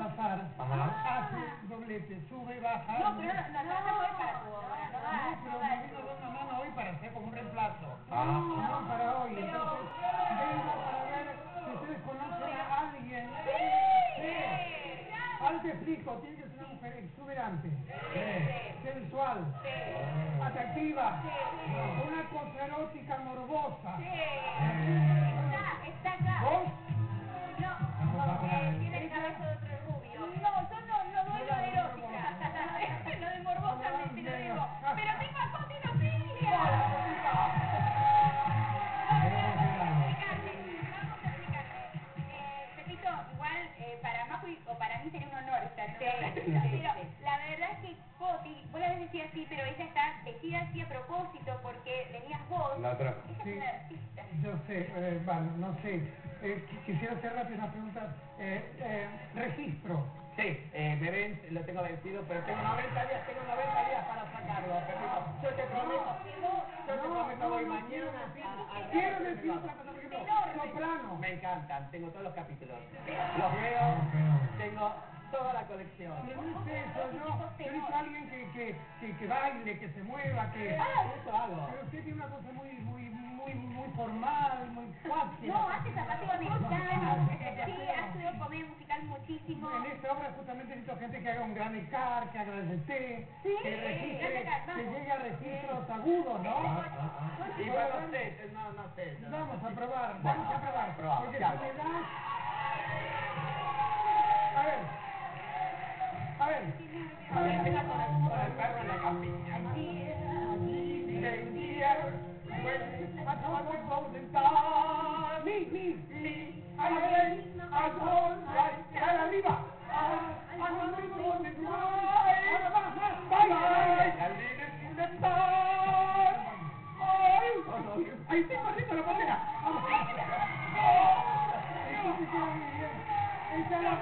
Nazar hace doblete, sube y baja. No, pero no, no, no, no es para tu obra, no No, no pero da me vino una mano hoy para hacer como un reemplazo. Ah. No, para hoy. Pero- Entonces, vengo para ver si ustedes conocen a alguien. ¡Sí! Ahora te explico, tiene que ser una mujer exuberante, sensual, atractiva, con una cosa erótica morbosa. Sí, está, está acá. ¿Vos? En la verdad es que Coti, vos la ves vestida así, pero ella está vestida así a propósito porque venías vos. La. Ella Sí. es una artista. Yo sé, eh, bueno, no sé. Eh, qui- quisiera hacer rápido unas preguntas. Eh, eh, registro. Sí, eh, me ven, lo tengo vencido, pero tengo 90 días, tengo 90 días para sacarlo. Yo te prometo, yo te No, prometo no, voy no, mañana quiero a, decir- a- a- Quiero a- decir otra cosa, por ejemplo, soprano. Me encantan, tengo todos los capítulos. Los veo, tengo toda la colección. Pero no es eso, yo, yo necesito a alguien que, que, que, que baile, que se mueva, que... Ah, eso hago. Pero usted tiene una cosa muy, muy, muy, muy formal, muy fácil. No, hace zapateo americano. Sí, ha estudiado comedia musical muchísimo. En esta obra justamente necesito gente que haga un gran ecar, que haga el té, Sí, que registre, que llegue a registros agudos, ¿no? Y bueno, no sé, no, no sé. yo no Vamos a probar, vamos a probar. Probamos, Porque ¿qué si me das... A ver. Empieza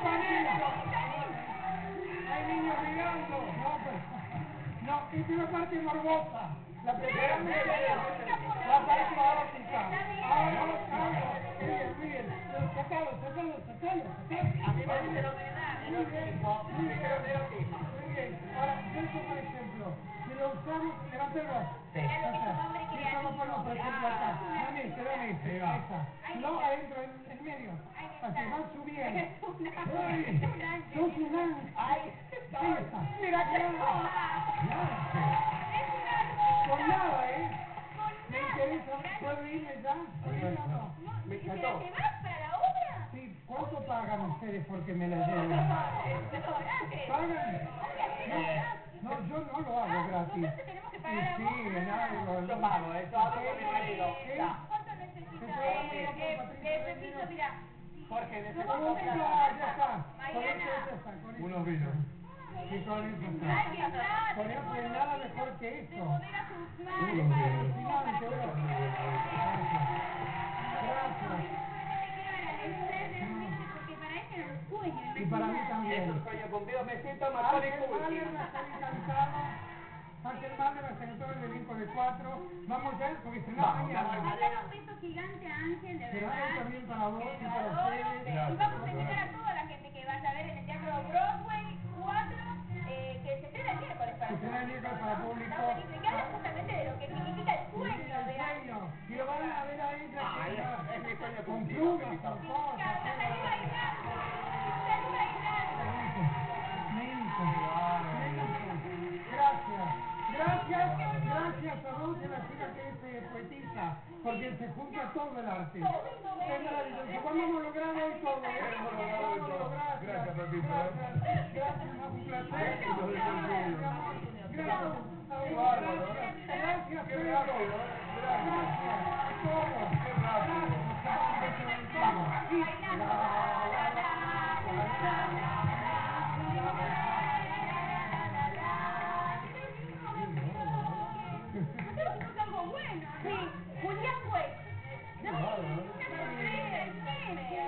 con a. Hay niños mirando. No, pero... No, esta es la parte morbosa. La primera La parte erótica. Ahora, sacalo, sacalo, sacalo, sacalo. A mí me dice lo me. Muy bien. Ahora, yo por ejemplo, si lo usamos, levanta el brazo. Sí. Este, este. Ahí va. No, adentro, en, en medio. Ahí Así está. va subiendo. Es un Ay, sos un ángel. Mira que Con nada, ¿eh? Me interesa. ¿Puedo irme ya? ¿Puedo irme o no? No, Me ¿y ¿Te la encantó. para la obra? Sí, ¿cuánto pagan ustedes porque me la lleven? ¿Pagan? No, no, yo no lo hago gratis. Que Sí, sí, en algo. Yo pago, eh, con mi marido. Jorge, necesito ya, plata. ya está. Con. Unos vinos. Sí, con eso está. Con eso no nada mejor que esto. Unos vinos. Gracias. Y para mí Es también. un sueño cumplido, me siento Ángel Mahler Culkin. va a estar encantado. Ángel Mahler va a estar todo el elenco de cuatro. Vamos ya, porque estrenamos Vamos, mañana. vamos, un beso gigante a Ángel, de Será verdad. también para vos y para adoro. ustedes. Y vamos a invitar a toda la gente que vaya a ver en el Teatro Broadway 4, eh, que se estrena el miércoles para Se estrena el miércoles para público. Está buenísimo. Que habla justamente de lo que significa el sueño El de sueño. Y lo van a ver a ella que- es mi sueño con cumplido, plumas, con y la chica que es poetisa, porque se junta todo el arte. Es maravilloso. Hemos logrado lograr. Gracias. Gracias, gracias, un placer. Gracias. Gracias. ¿eh? Gracias, Qué Sí, Julián fue. ¿No?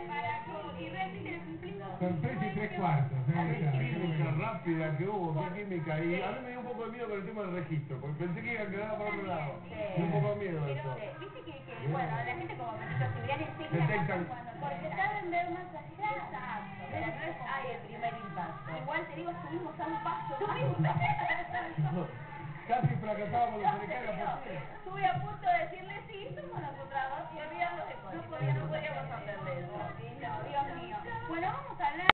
Para lo cumplimos. Con tres y tres cuartos. ¿eh? Qué química rápida que hubo, qué química. Y a mí me dio un poco de miedo con el tema del registro, porque pensé que iban a quedar por otro lado. Me un poco de miedo Pero, eso. eh, viste que, que, bueno, la gente como Cibrián enseña Detectan. cuando porque saben ver más allá. Exacto, pero no es, ay, el primer Exacto. Igual te digo, subimos a un paso. Casi fracasábamos los Estuve a punto de decirle sí, somos nosotras dos y olvidamos de No podíamos hacerle eso. Dios mío. Bueno, vamos a hablar.